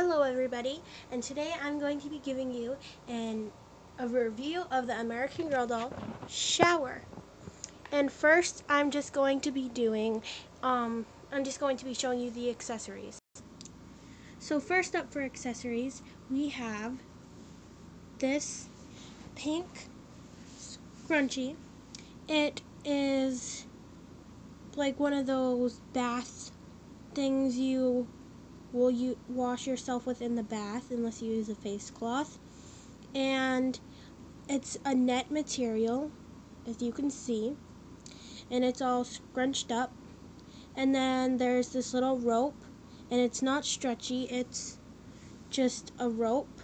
Hello everybody, and today I'm going to be giving you an, a review of the American Girl doll shower. And first, I'm just going to be doing, um, I'm just going to be showing you the accessories. So first up for accessories, we have this pink scrunchie. It is like one of those bath things you will you wash yourself within the bath unless you use a face cloth. And it's a net material, as you can see, and it's all scrunched up. And then there's this little rope, and it's not stretchy, it's just a rope.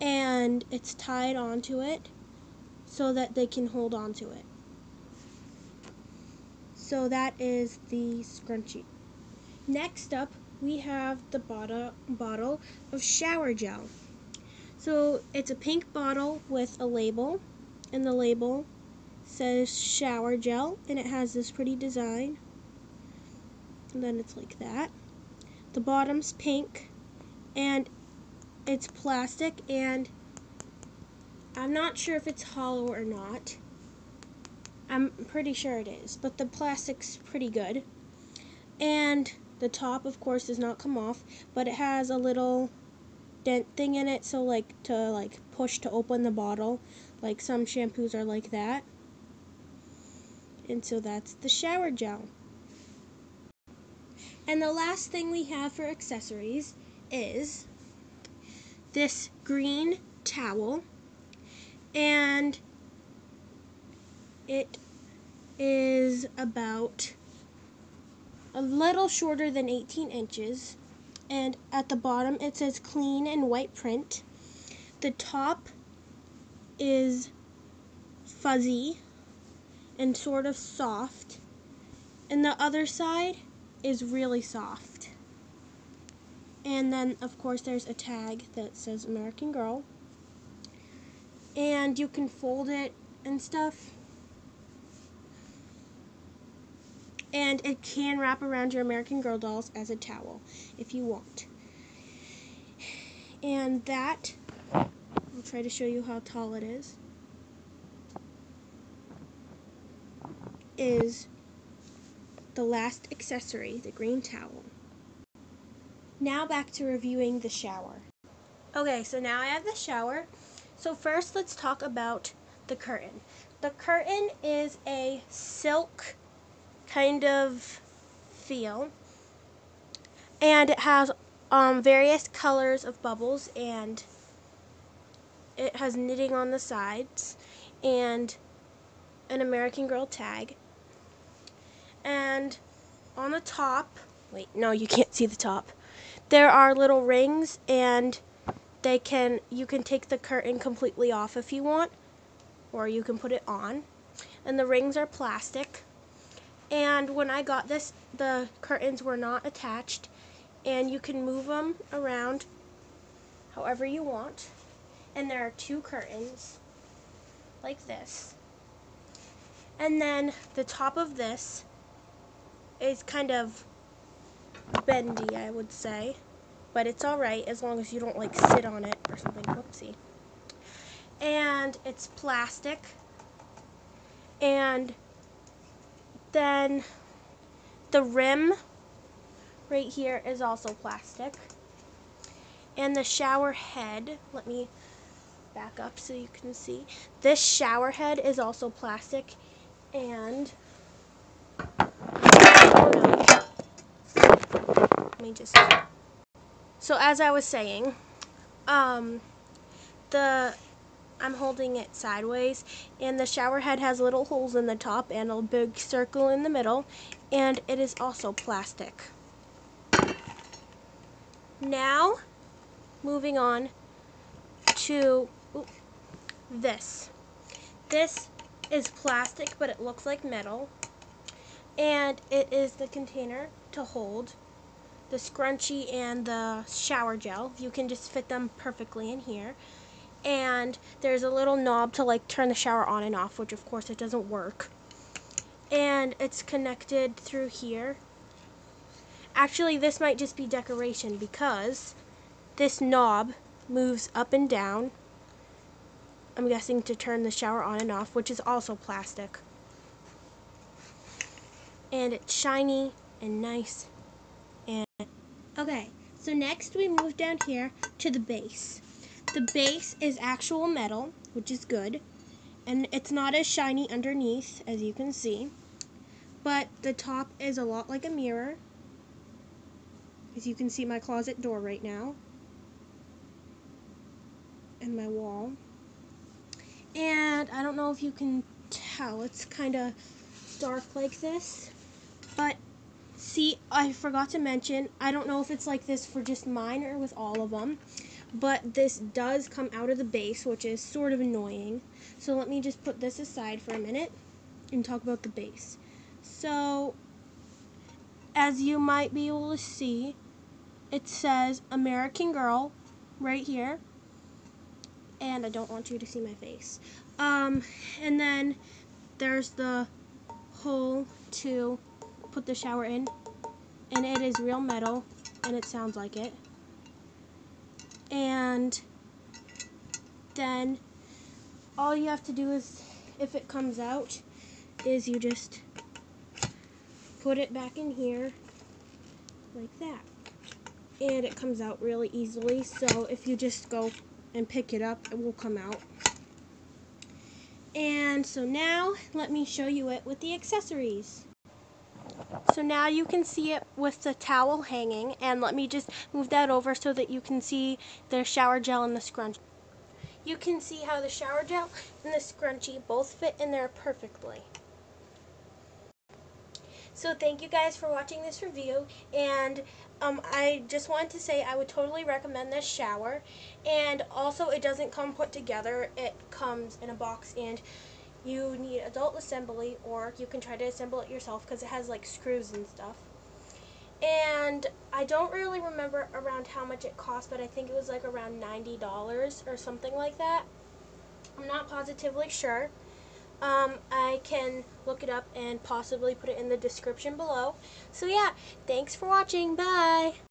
And it's tied onto it so that they can hold onto it. So that is the scrunchie. Next up, we have the bottle, bottle of shower gel. So it's a pink bottle with a label, and the label says shower gel, and it has this pretty design. And then it's like that. The bottom's pink, and it's plastic, and I'm not sure if it's hollow or not. I'm pretty sure it is, but the plastic's pretty good. And the top, of course, does not come off, but it has a little dent thing in it, so like to like push to open the bottle. Like some shampoos are like that. And so that's the shower gel. And the last thing we have for accessories is this green towel. And it is about a little shorter than 18 inches. And at the bottom it says clean and white print. The top is fuzzy and sort of soft. And the other side is really soft. And then, of course, there's a tag that says American Girl. And you can fold it and stuff. And it can wrap around your American Girl dolls as a towel if you want. And that, I'll try to show you how tall it is, is the last accessory, the green towel. Now back to reviewing the shower. Okay, so now I have the shower. So first let's talk about the curtain. The curtain is a silk kind of feel. And it has um, various colors of bubbles and it has knitting on the sides and an American Girl tag. And on the top, wait, no, you can't see the top. There are little rings and they can you can take the curtain completely off if you want or you can put it on. And the rings are plastic. And when I got this, the curtains were not attached. And you can move them around however you want. And there are two curtains, like this. And then the top of this is kind of bendy, I would say. But it's alright as long as you don't like sit on it or something. Whoopsie. And it's plastic. And then the rim right here is also plastic. And the shower head, let me back up so you can see. This shower head is also plastic and. Let me just So as I was saying, um the I'm holding it sideways and the shower head has little holes in the top and a big circle in the middle and it is also plastic. Now moving on to this. This is plastic but it looks like metal and it is the container to hold the scrunchie and the shower gel. You can just fit them perfectly in here and there's a little knob to like turn the shower on and off which of course it doesn't work and it's connected through here Actually, this might just be decoration because this knob moves up and down. I'm guessing to turn the shower on and off, which is also plastic. And it's shiny and nice. And okay, so next we move down here to the base. The base is actual metal, which is good. And it's not as shiny underneath, as you can see. But the top is a lot like a mirror. As you can see my closet door right now. And my wall. And I don't know if you can tell, it's kind of dark like this. But see, I forgot to mention, I don't know if it's like this for just mine or with all of them. But this does come out of the base, which is sort of annoying. So let me just put this aside for a minute and talk about the base. So, as you might be able to see, it says American Girl right here. And I don't want you to see my face. Um, and then there's the hole to put the shower in. And it is real metal, and it sounds like it. And then all you have to do is, if it comes out, is you just put it back in here like that. And it comes out really easily. So if you just go and pick it up it will come out. And so now let me show you it with the accessories so now you can see it with the towel hanging and let me just move that over so that you can see the shower gel and the scrunch. You can see how the shower gel and the scrunchie both fit in there perfectly. So thank you guys for watching this review and um, I just wanted to say I would totally recommend this shower. And also it doesn't come put together. It comes in a box and you need adult assembly or you can try to assemble it yourself because it has like screws and stuff and I don't really remember around how much it cost but I think it was like around $90 or something like that I'm not positively sure um, I can look it up and possibly put it in the description below. So yeah, thanks for watching. Bye!